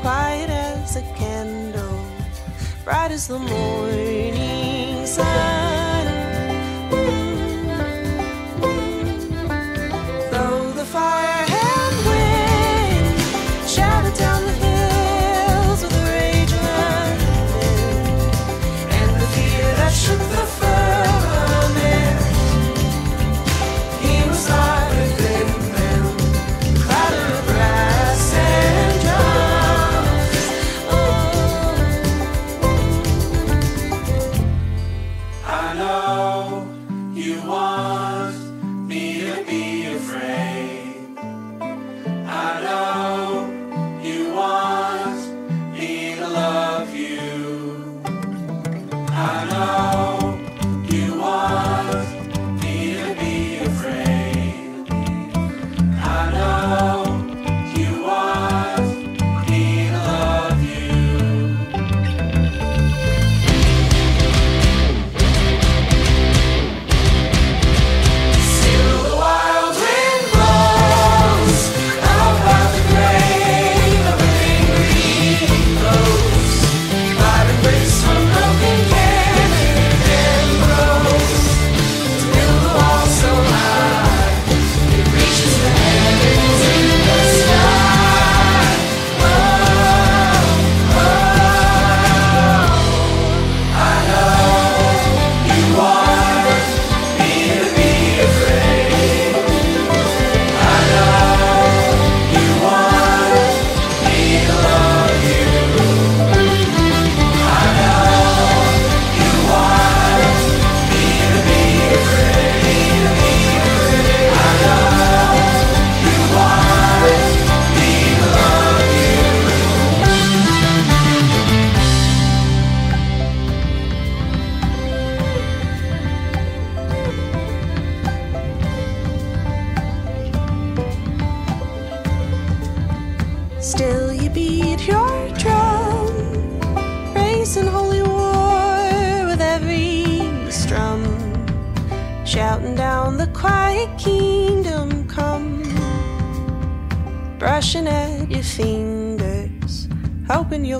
Quiet as a candle, bright as the morning sun.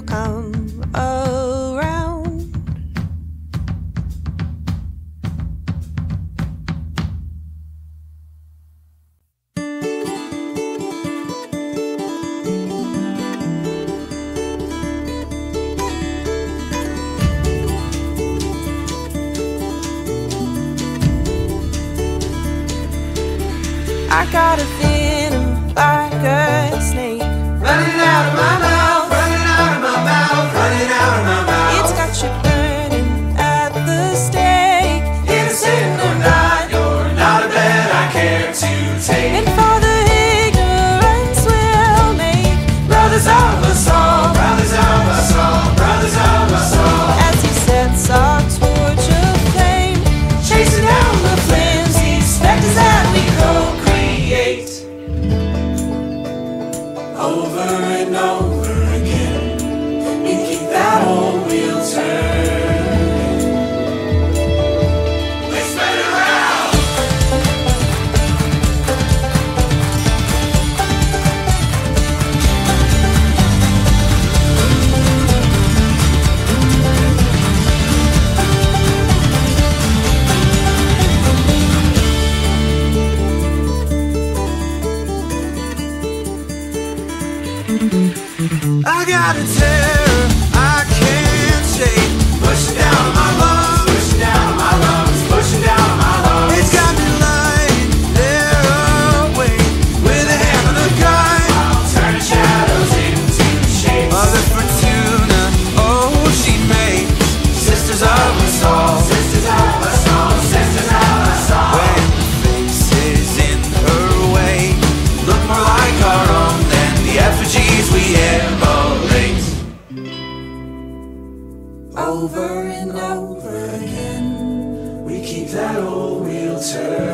come. preambulate. Over and over again, we keep that old wheel turning.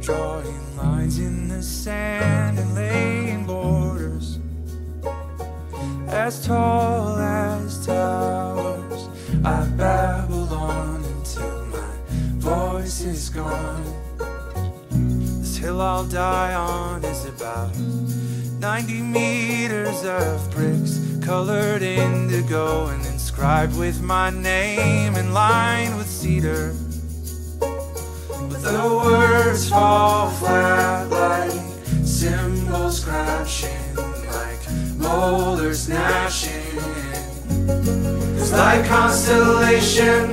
drawing lines in the sand and laying borders as tall as towers. I babble on until my voice is gone. This hill I'll die on is about 90 meters of bricks colored indigo and inscribed with my name and lined with cedar. ocean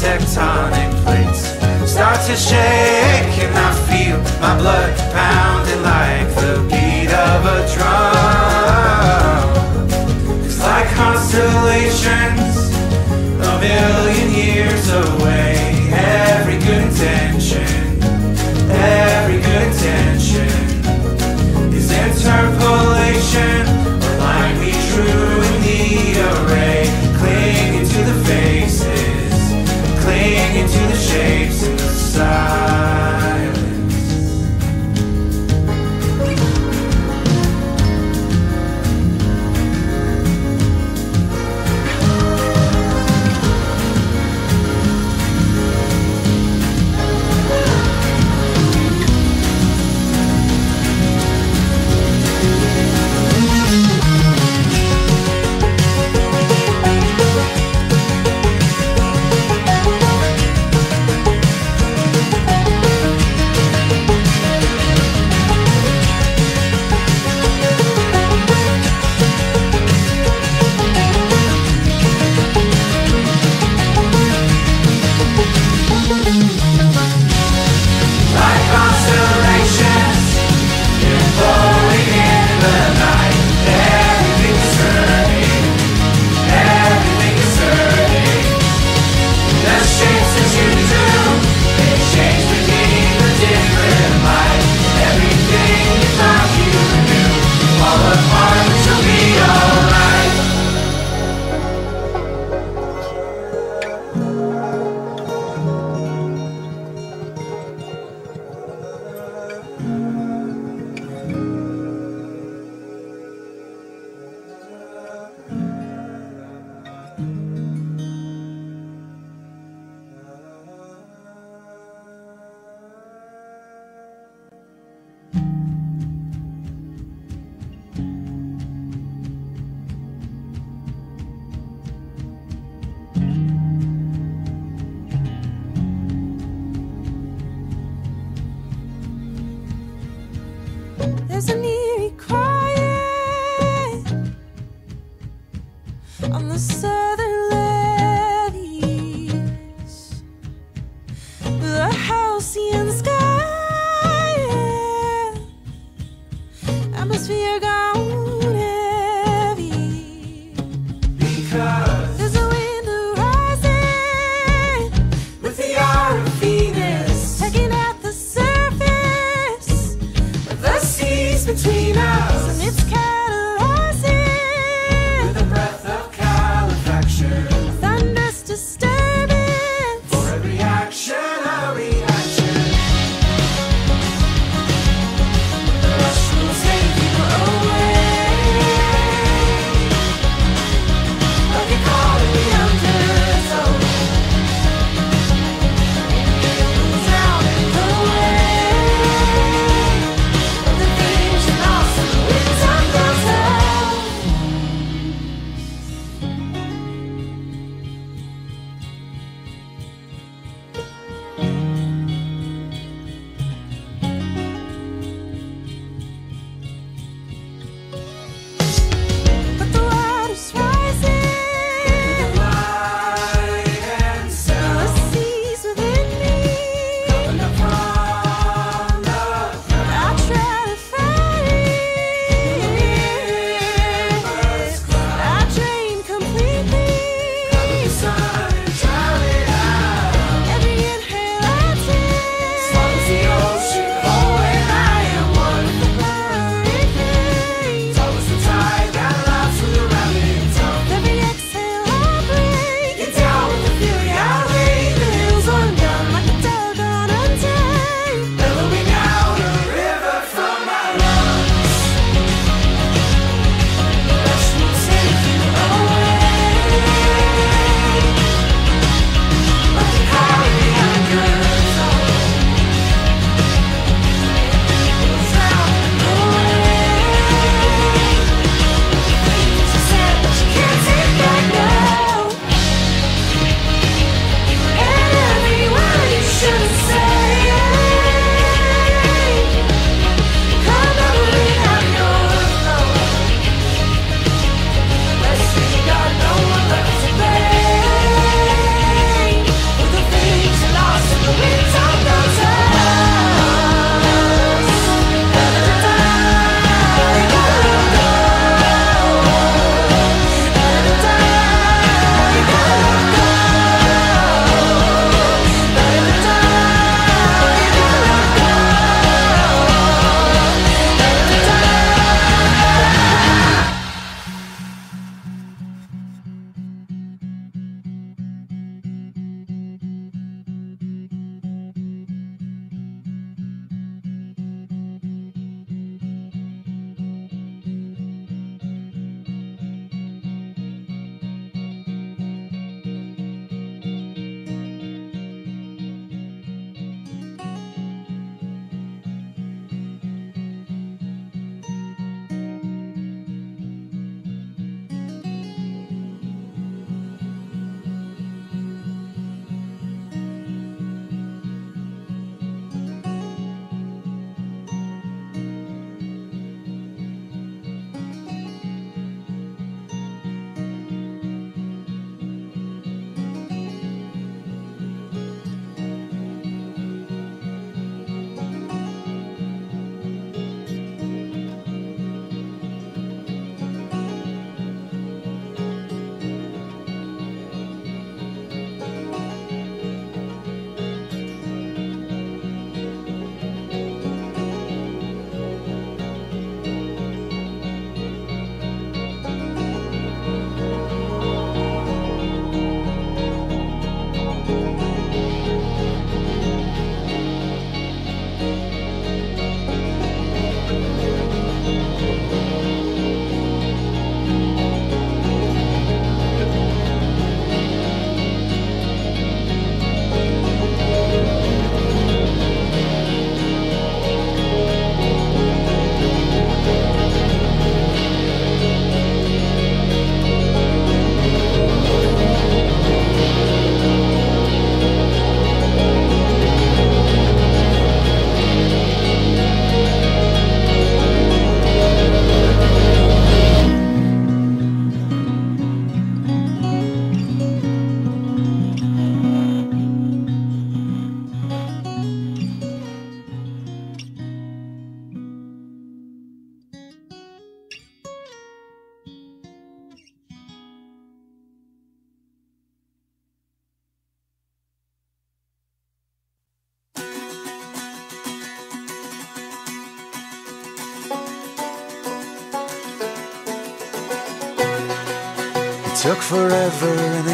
tectonic plates start to shake and I feel my blood pounding like the beat of a drum. It's like constellations a million years away. into the shapes.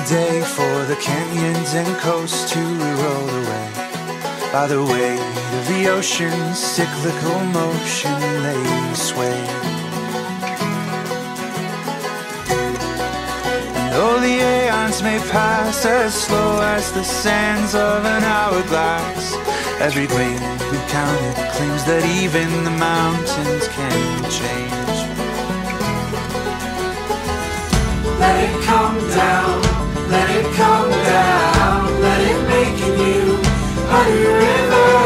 day for the canyons and coasts to roll away. By the weight of the ocean's cyclical motion, they sway. And though the aeons may pass as slow as the sands of an hourglass, every grain we counted claims that even the mountains can change. Let it come down. Let it come down, let it make you new. Honey River.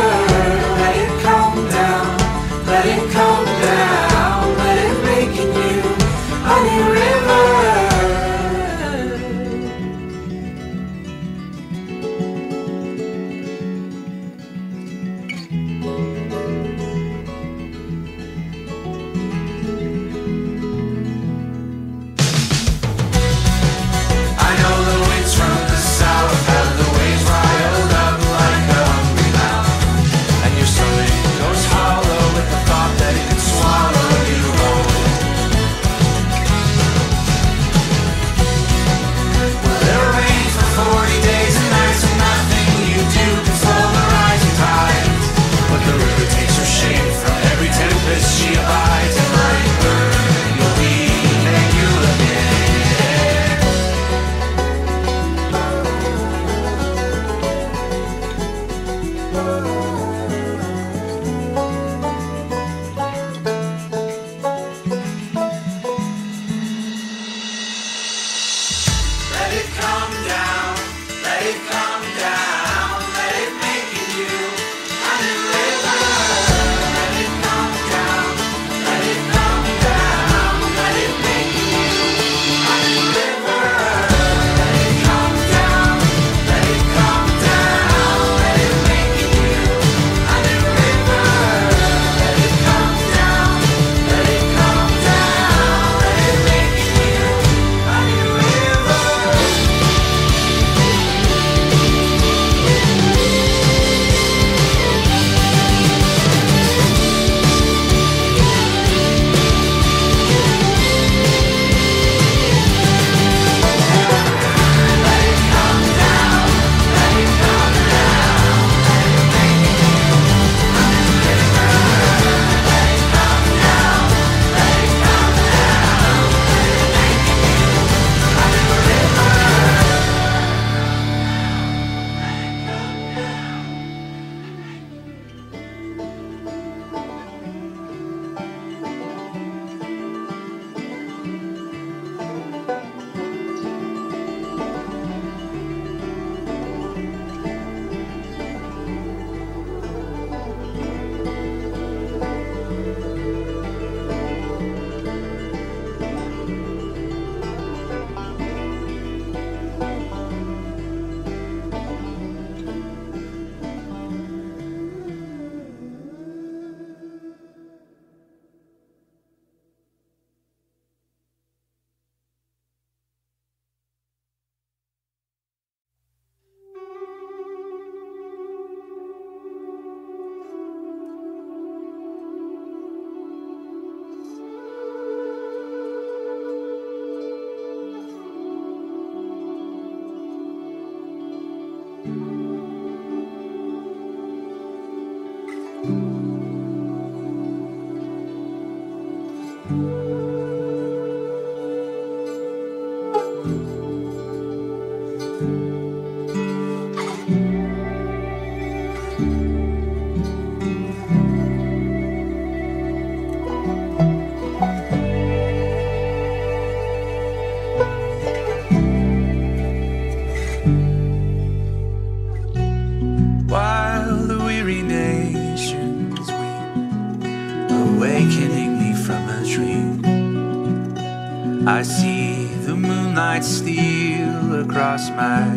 my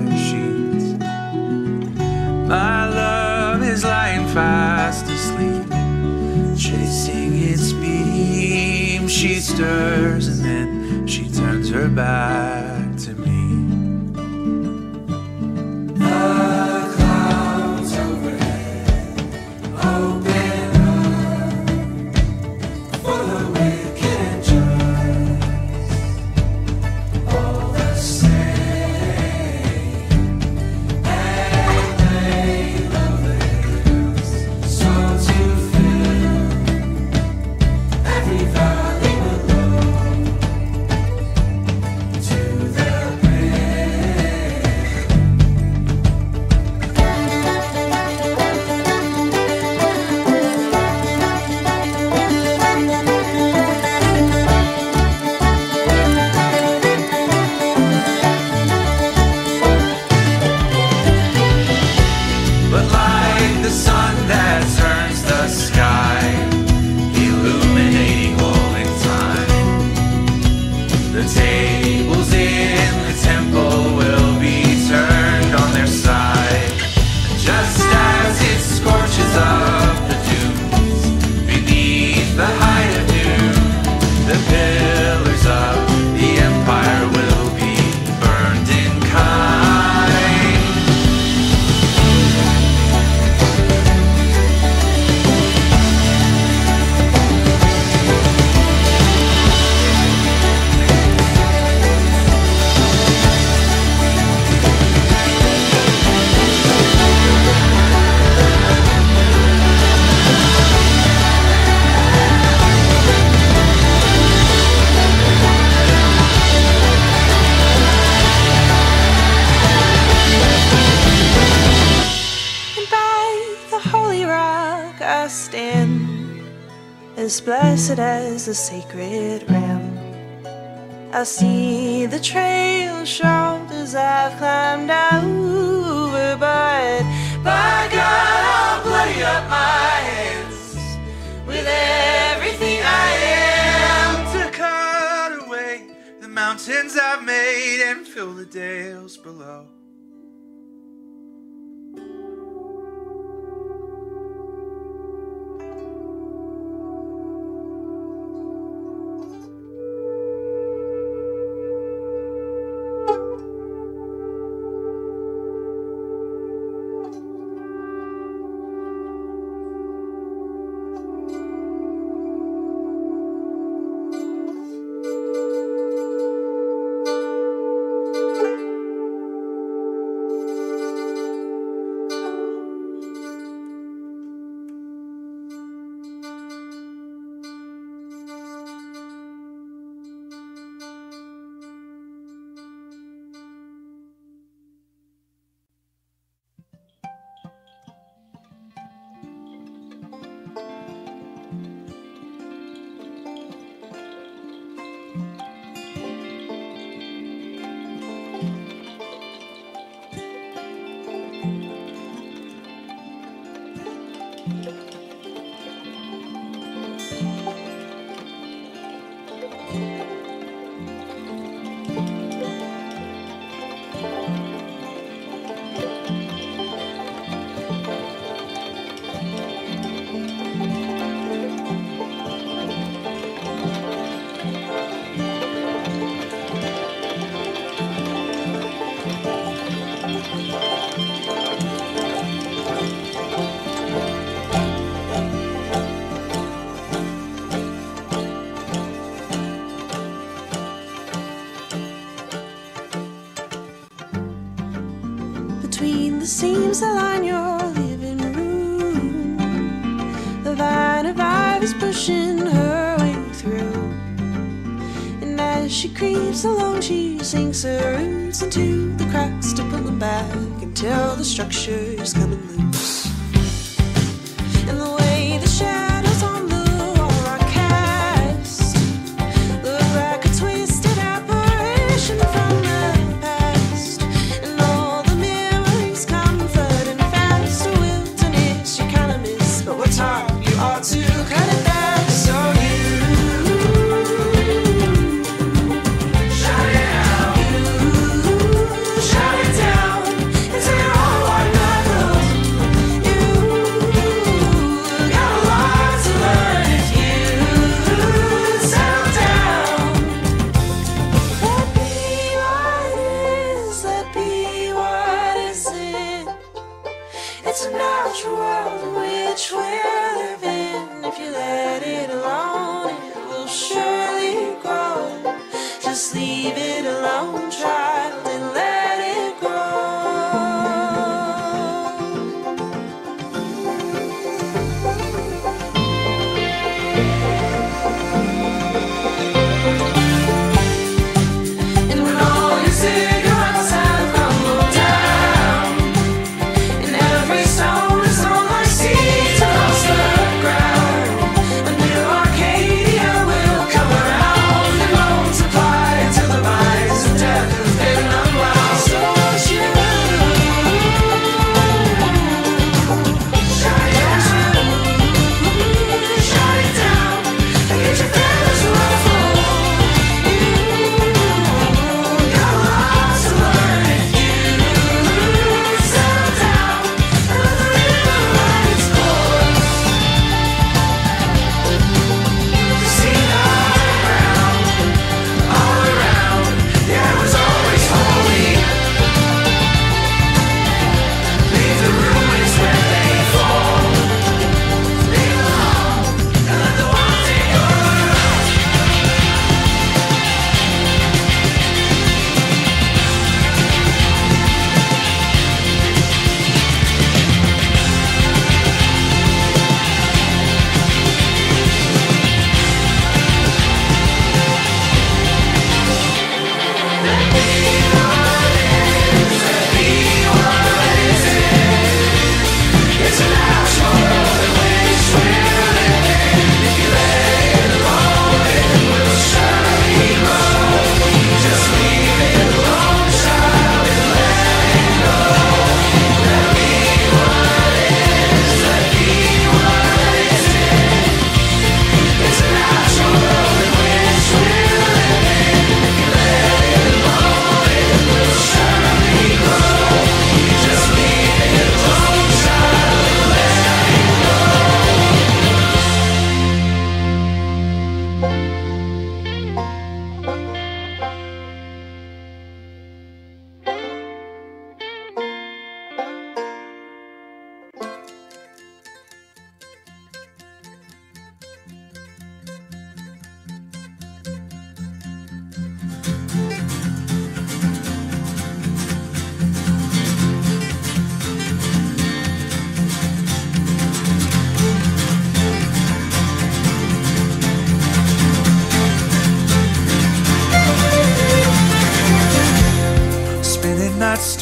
leaves alone, she sinks her roots into the cracks to pull them back until the structure.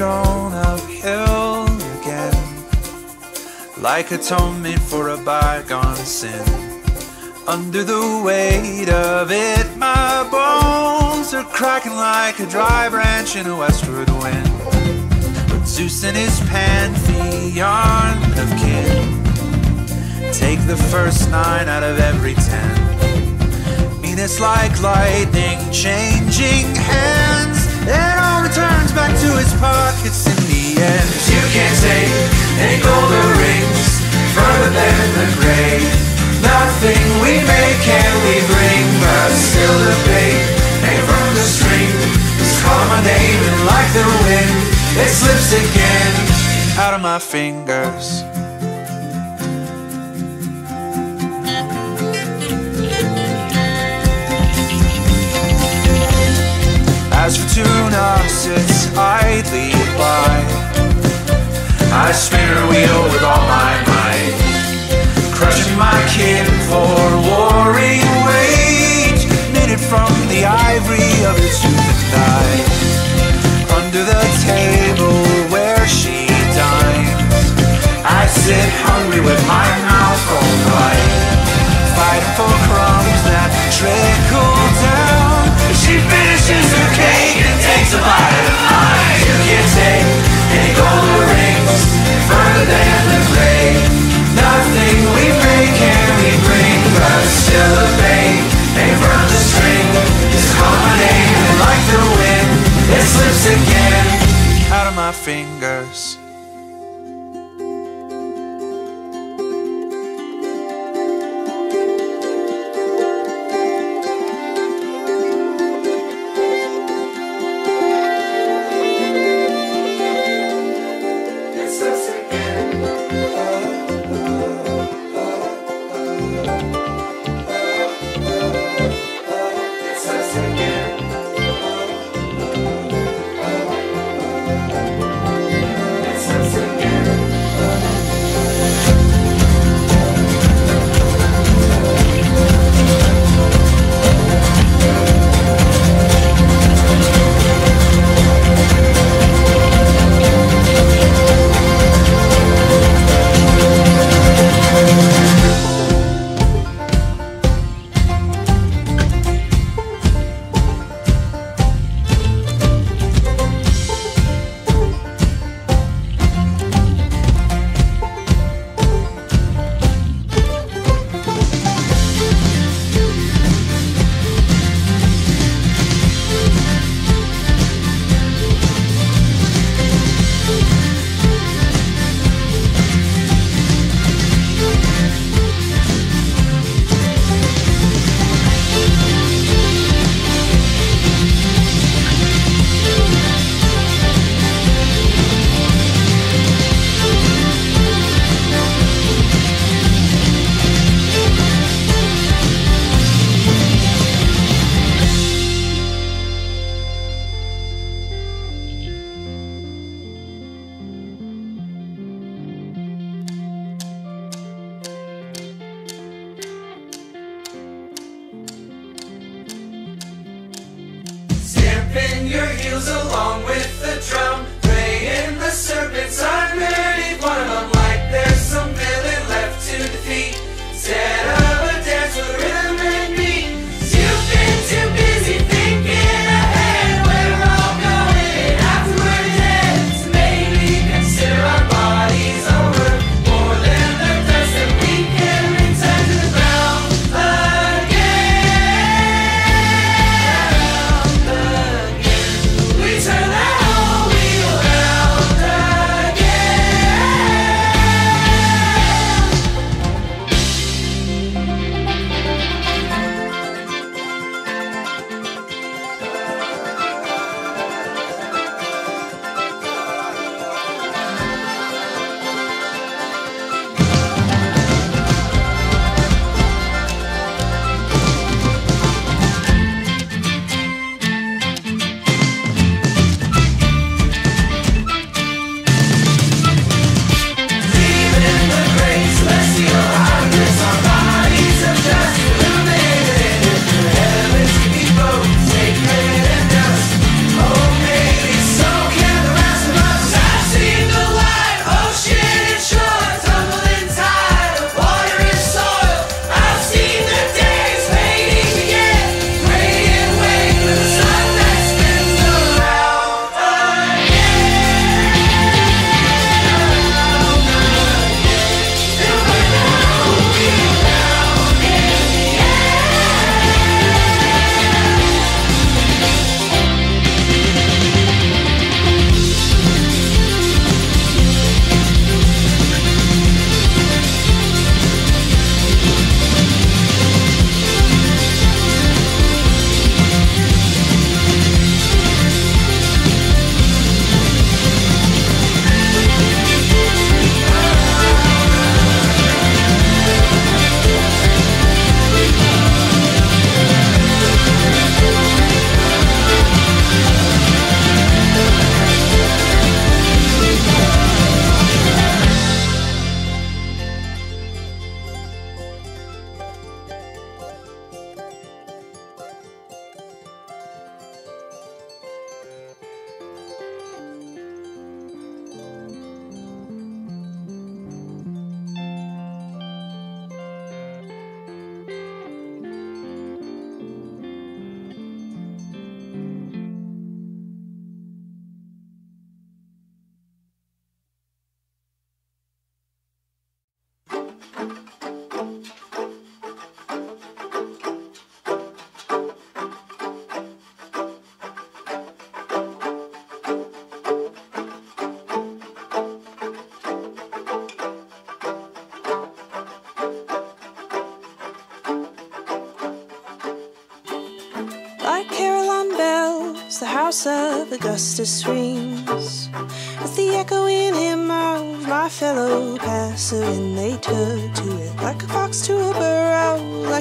Stone uphill again, like atonement for a bygone sin. Under the weight of it, my bones are cracking like a dry branch in a westward wind. But Zeus and his pantheon of kin take the first nine out of every ten. It's like lightning changing hands. It all returns back to his pockets in the. You can't take any golden rings further than the grave. Nothing we make can we bring, but still the bait hang from the string. Just call my name and like the wind, it slips again. Out of my fingers. As Fortuna sits idly by, I spin her wheel with all my might, crushing my kin for warring weight, knitted from the ivory of its youth and. Under the table where she dines, I sit hungry with my mouth full wide, fighting for crumbs that trickle down. She finishes her cake and takes a bite than the grave. Nothing we make can we bring, but still a bait hang from the string. And like the wind, it slips again. out of my fingers.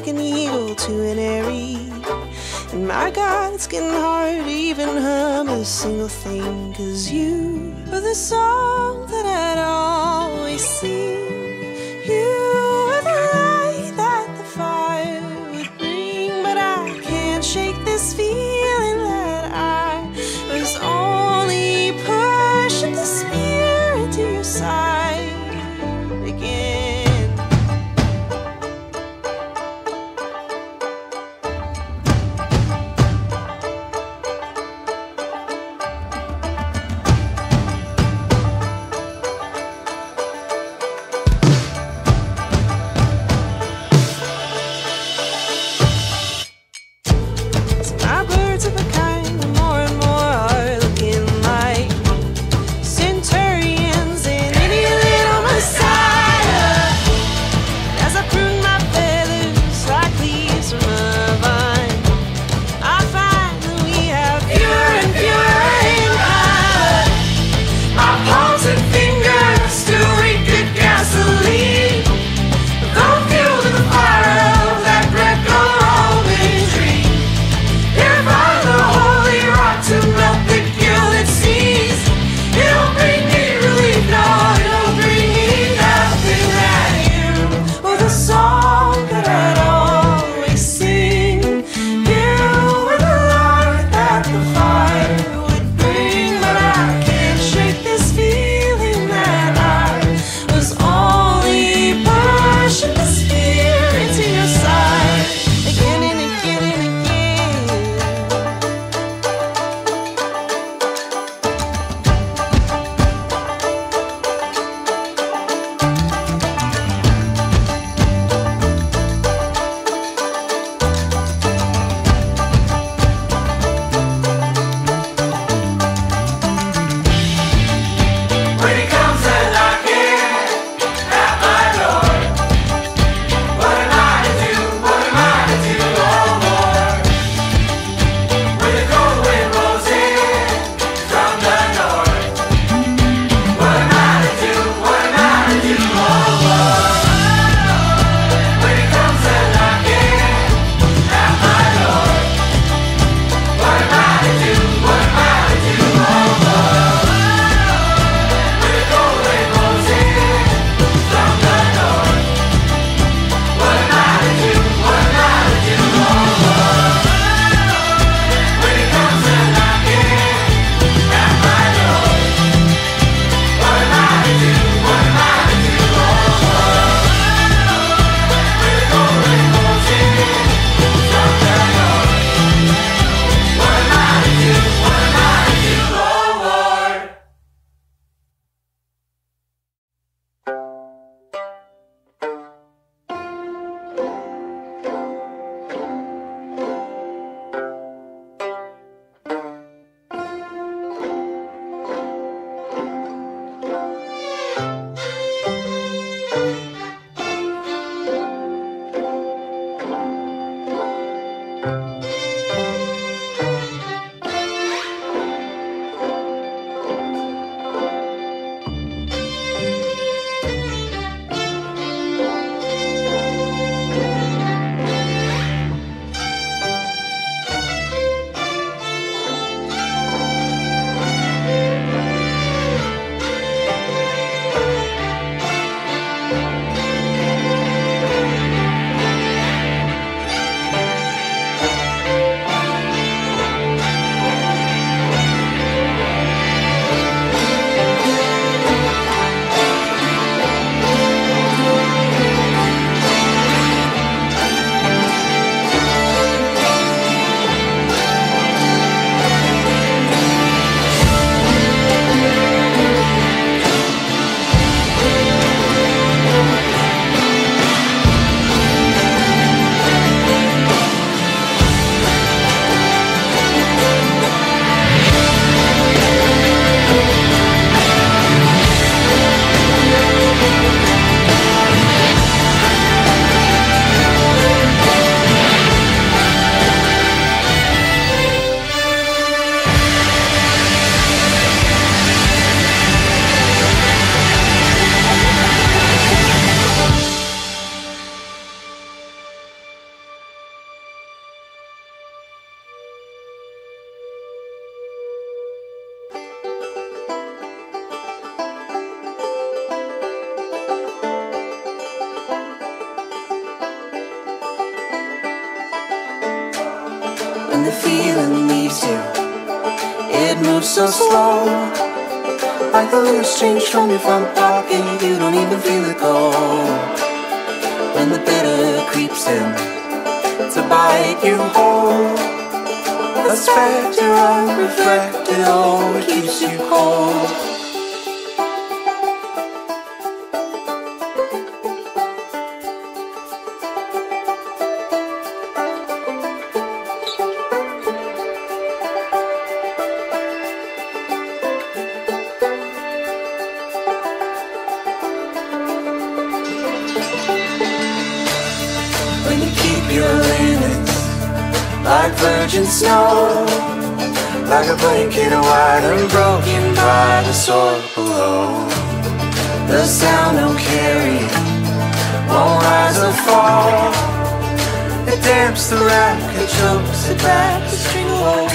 Like an eagle to an eyrie. And my God, it's getting hard to even hum a single thing, cause you are the song that I'd always sing. Change from your front pocket, you don't even feel it go. When the bitter creeps in to bite you whole. The specter unreflected, oh, it keeps you cold. The soil below. The sound don't carry, won't rise or fall. It damps the rack, it chokes it back, the string will hold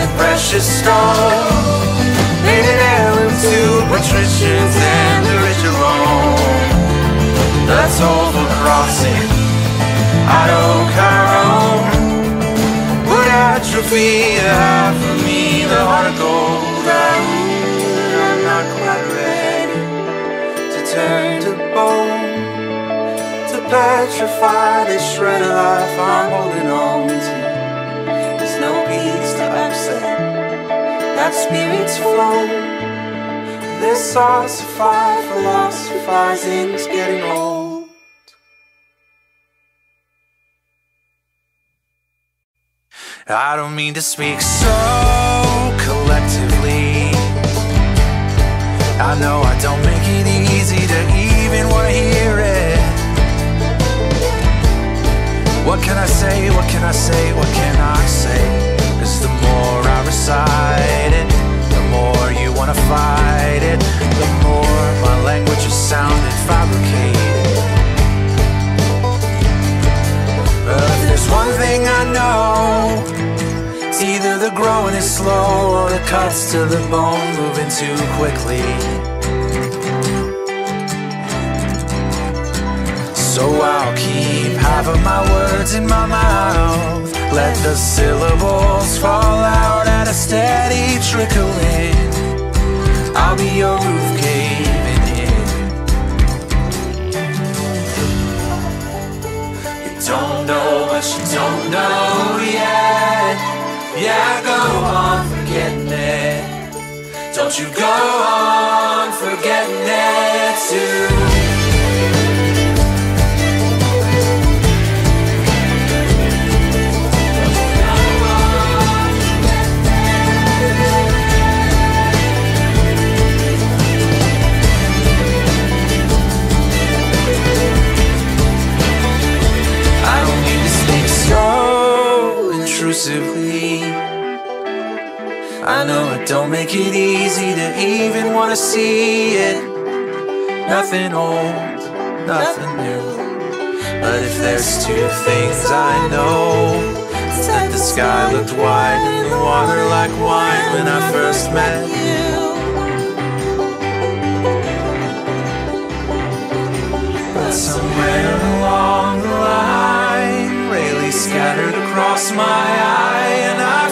with precious stone. An heirloom to patricians and the rich alone. The Tolva crossing, Otto Charon. Would atrophy have for me the heart of gold? I'm, not quite ready to turn to bone to petrify this shred of life I'm holding on to. No peace to upset that spirit's flow. This ossified philosophizing's getting old. I don't mean to speak so collectively. I know I don't make it easy to even want to What can I say? What can I say? What can I say? Cause the more I recite it, the more you wanna fight it, the more my language is sounded fabricated. But if there's one thing I know, it's either the growing is slow or the cuts to the bone moving too quickly. So I'll keep half of my words in my mouth. Let the syllables fall out at a steady trickling. I'll be your roof caving in. You don't know what you don't know yet. Yeah, go on forgetting it. Don't you go on forgetting it too. I know it don't make it easy to even wanna see it. Nothing old, nothing new. But if there's two things I know, it's that the sky looked white and the water like wine when I first met you. But somewhere along the line, Rayleigh scattered across my eye, and I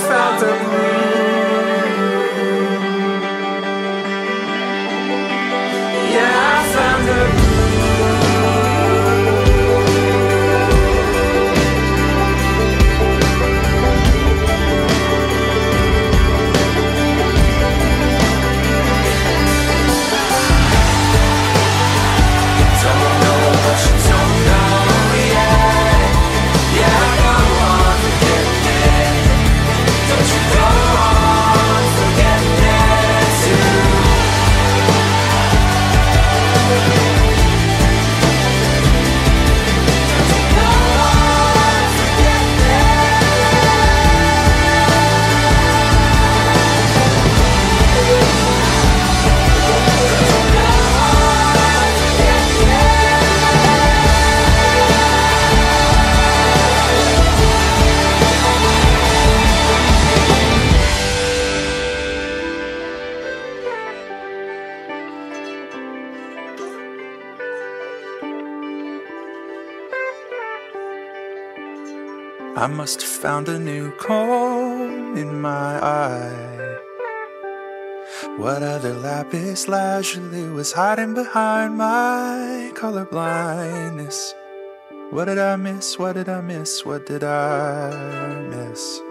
must have found a new comb in my eye. What other lapis lazuli was hiding behind my color blindness? What did I miss? What did I miss? What did I miss?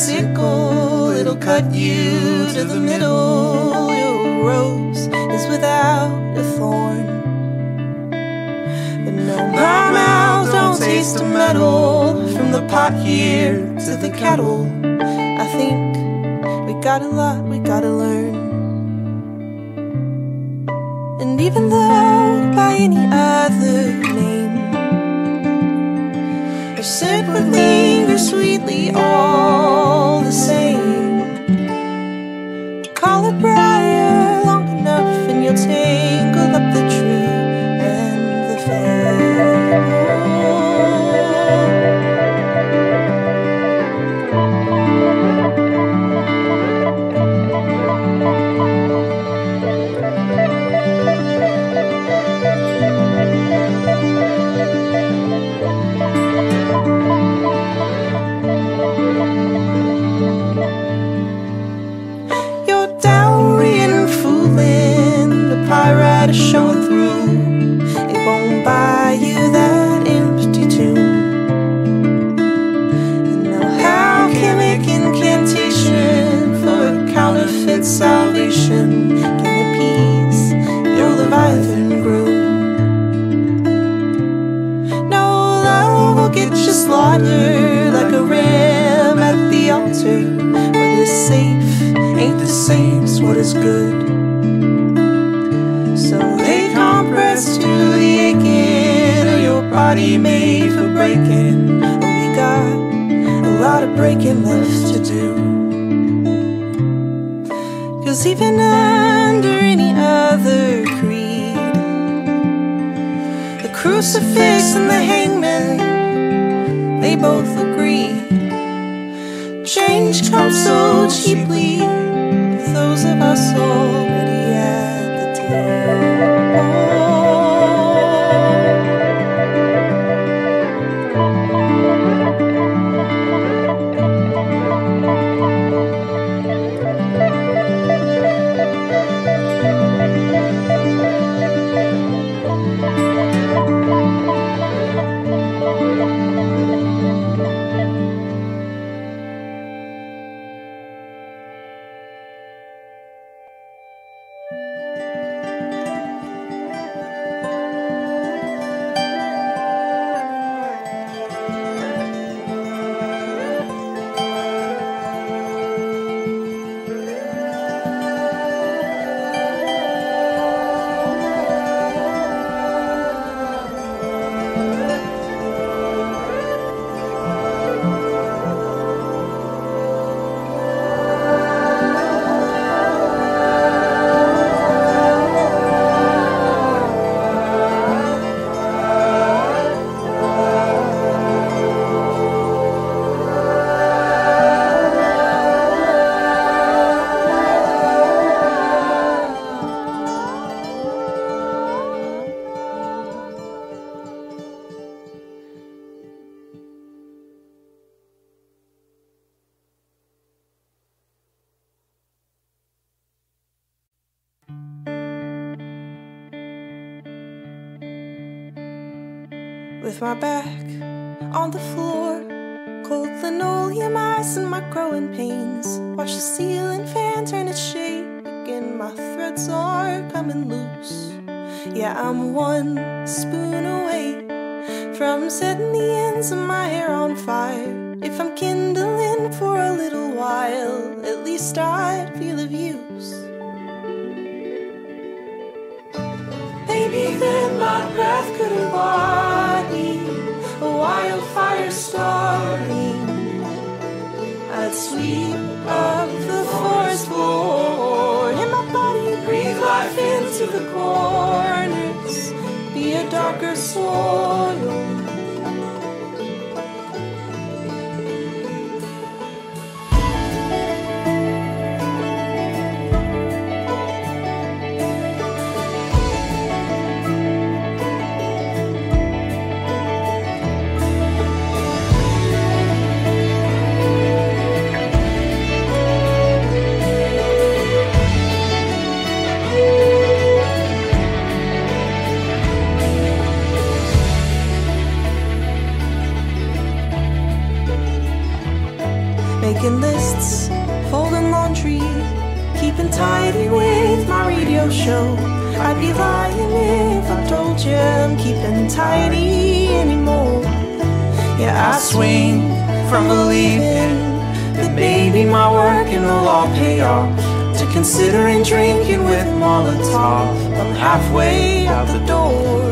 Sickle, it'll cut you to the middle. Your rose is without a thorn. But no, my mouth don't taste the metal from the pot here to the kettle. I think we got a lot we gotta learn. And even though by any other name, or sit with linger sweetly all the same. Body made for breaking. Oh, we got a lot of breaking left to do. Cause even under any other creed, the crucifix and the hangman, they both agree. Change comes so cheaply to those of us making lists, folding laundry, keeping tidy with my radio show. I'd be lying if I told you I'm keeping tidy anymore. Yeah, I swing from believing that maybe my working will all pay off. To considering drinking with Molotov. I'm halfway out the door.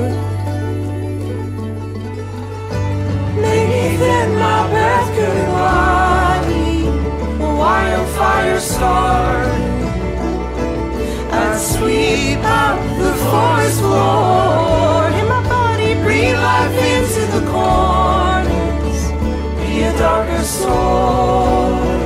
Maybe then my breath could a wildfire start. I'd sweep out the forest floor and my body breathe life into the corners. Be a darker soul.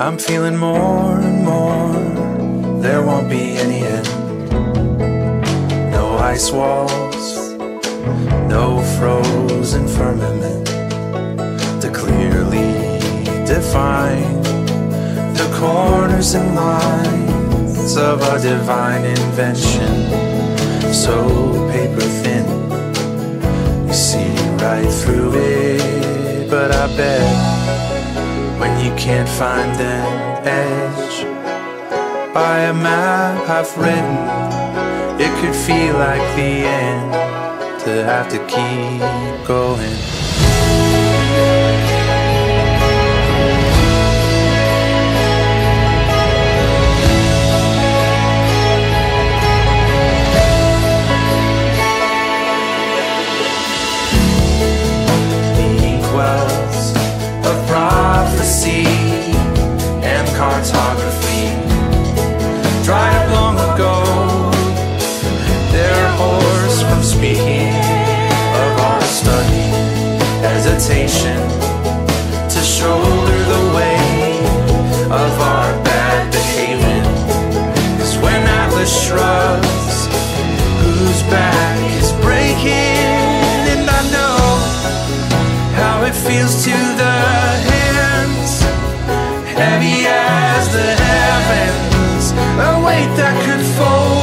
I'm feeling more and more. There won't be any end. No ice walls, no frozen firmament to clearly define the corners and lines of our divine invention. So paper thin, you see right through it, but I bet when you can't find an edge by a map I've written, it could feel like the end to have to keep going. Cartography dried up long ago. They're hoarse from speaking of our study, hesitation to shoulder the weight of our bad behaving. Cause when Atlas shrugs, whose back is breaking? And I know how it feels to the as the heavens, a weight that could fold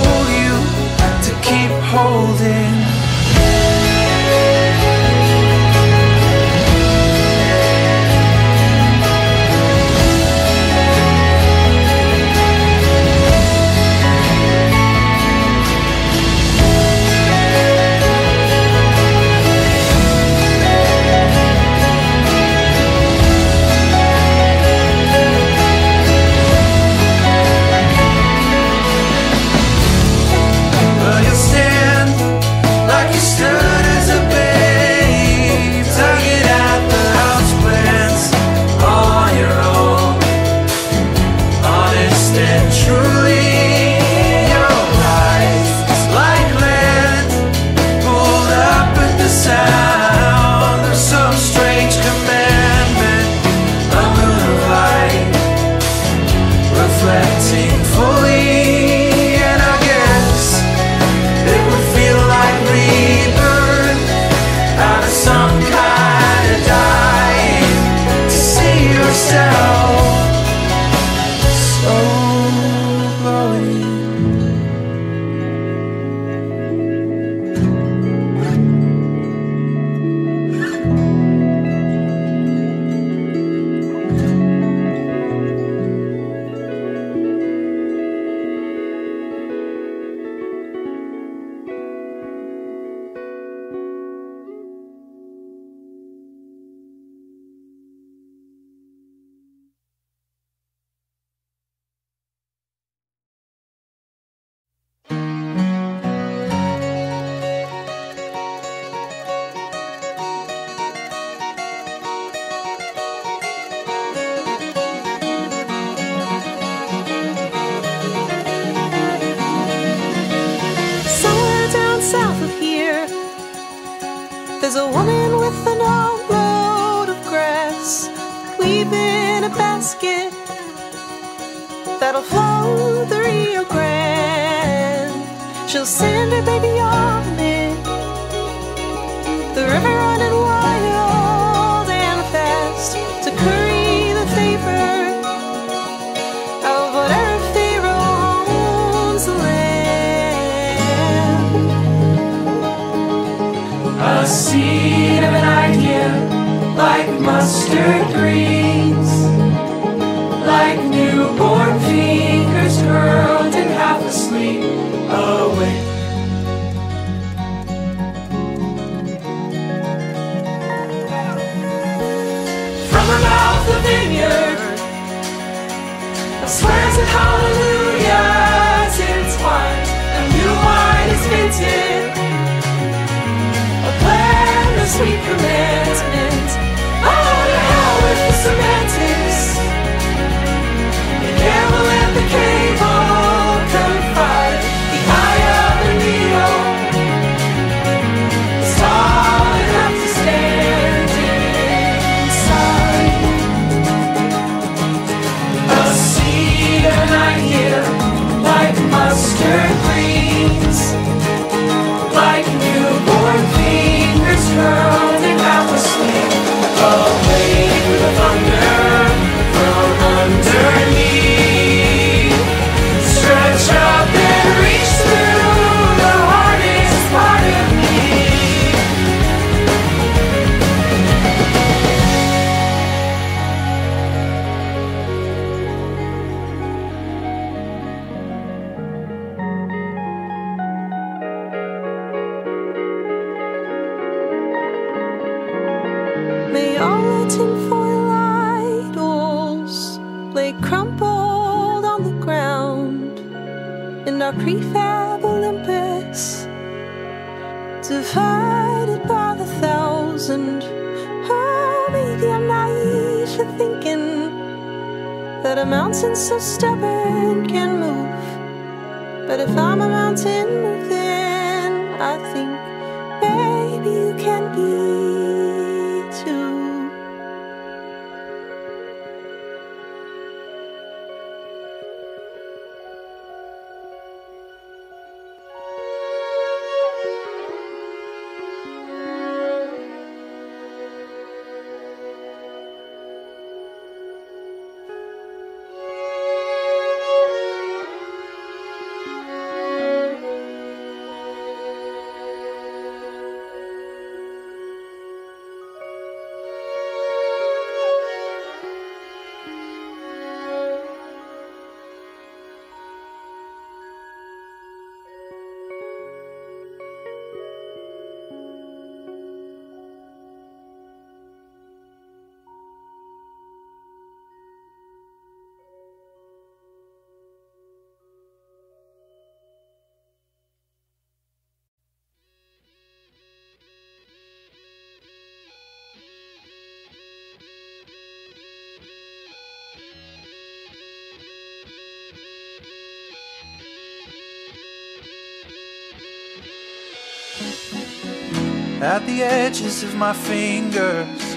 at the edges of my fingers,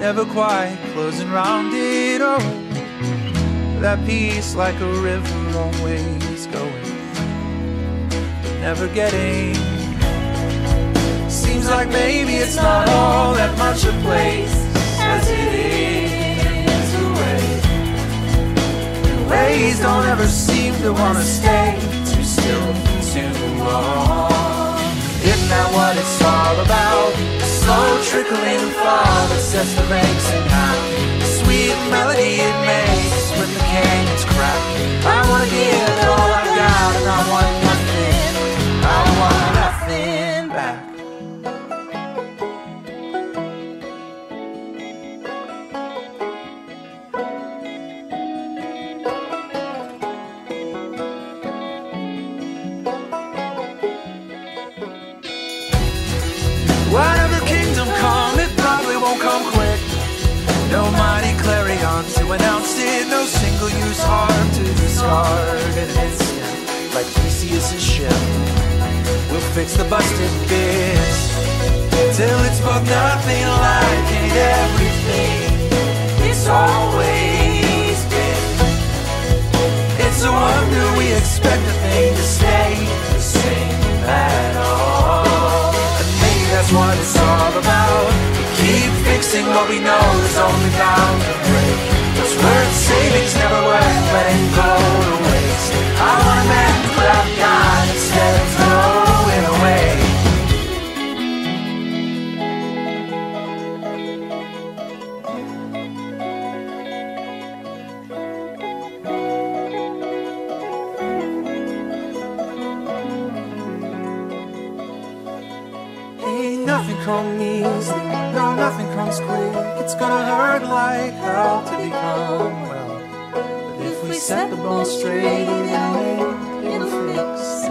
never quite closing round it. Oh, that peace like a river always going, but never getting. Seems like maybe it's not all that much a place as it is away. The waves don't ever seem to wanna stay too still too long. Isn't what it's all about? The slow trickling fall that sets the banks in half. The sweet melody it makes when the canyons crack. I wanna give all I've got and I want nothing. I want nothing clarion to announce it, no single-use harm to discard an instant, like Theseus' ship. We'll fix the busted bits till it's both nothing like ain't everything. It's always been. It's a wonder we expect a thing to stay the same at all. And maybe that's what it's all about. Keep fixing what we know is only bound to break. What's worth saving's never worth letting go to waste. I wanna mend what I've got instead of throwing away. Ain't nothing no, nothing comes quick. It's gonna hurt like hell to become well. But if we set the ball straight in it, it'll fix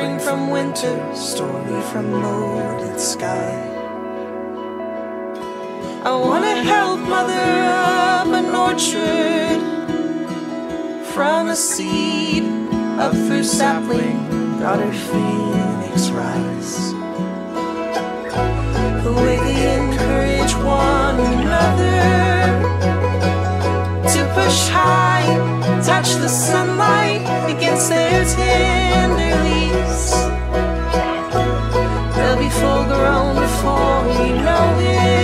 spring from winter, stormy from molded sky. I wanna help mother up an orchard from a seed up through sapling, daughter phoenix rise. The way they encourage one another to push high touch the sunlight against their tender leaves. They'll be full grown before we know it.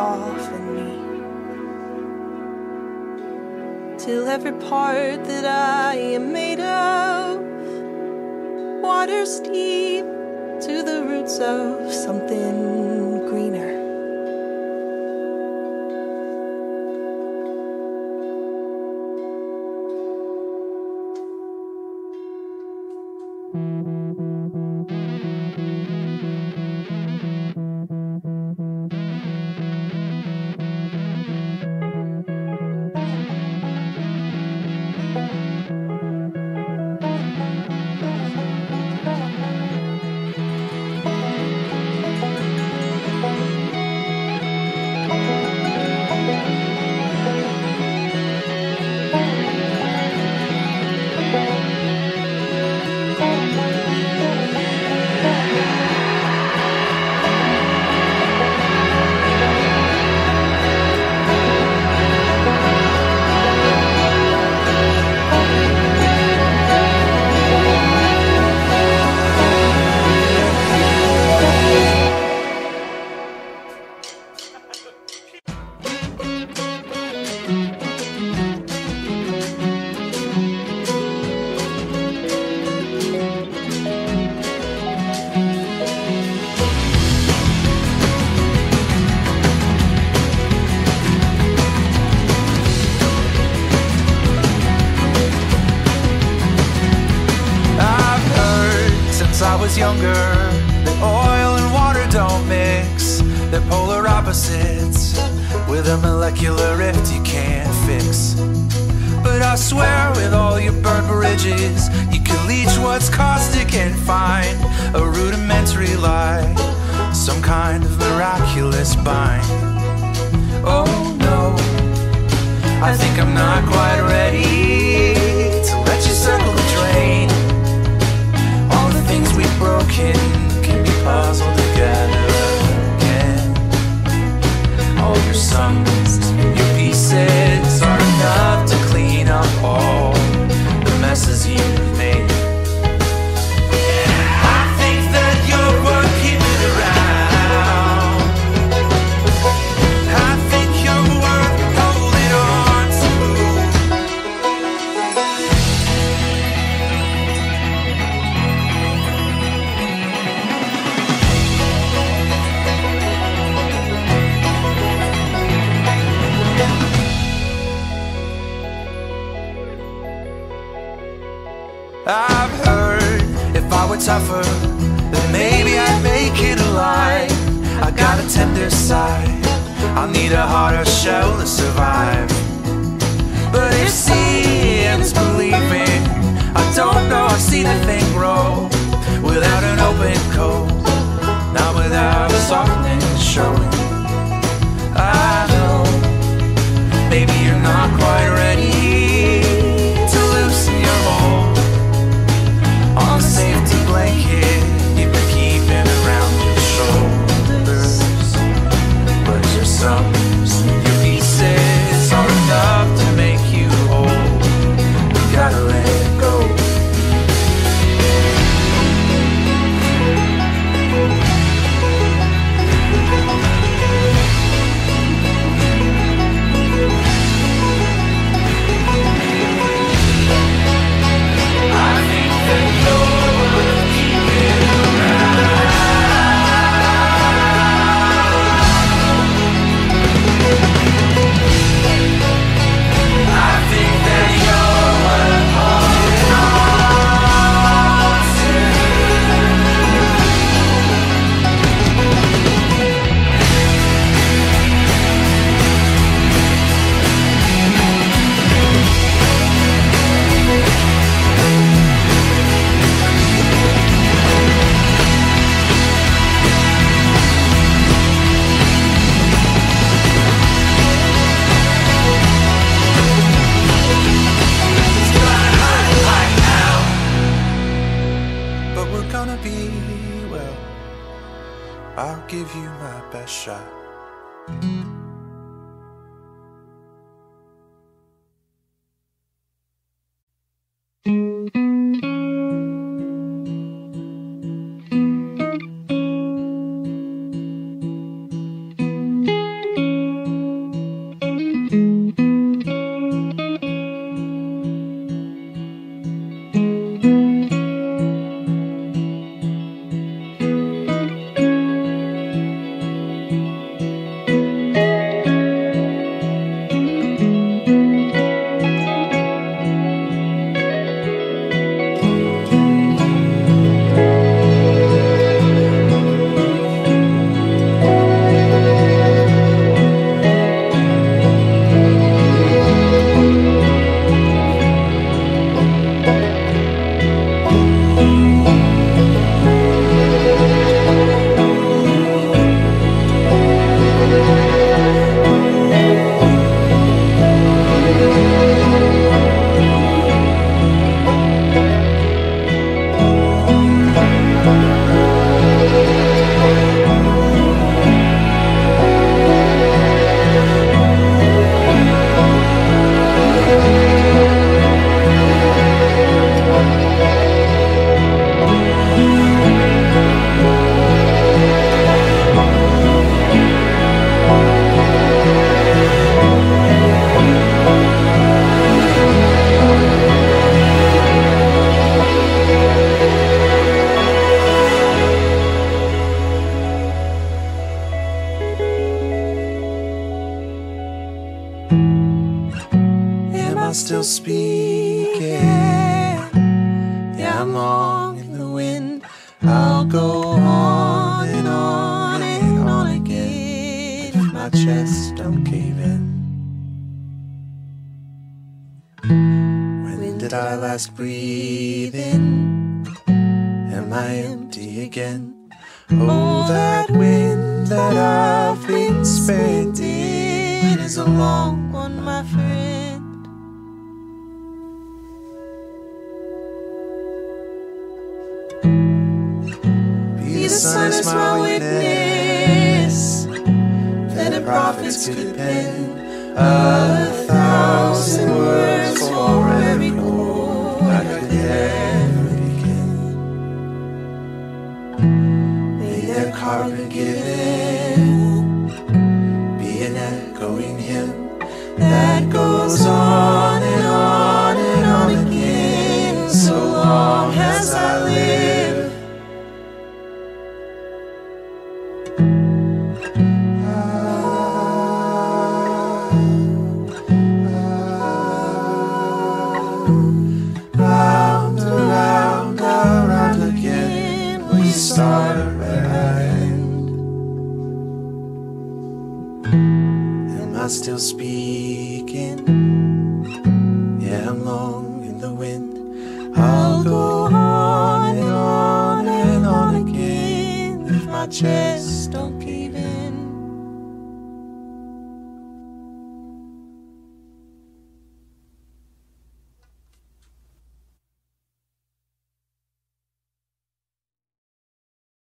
soften me. Till every part that I am made of waters deep to the roots of something